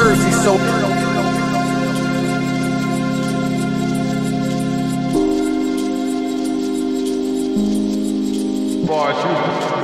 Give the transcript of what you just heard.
Jersey, so. Boy,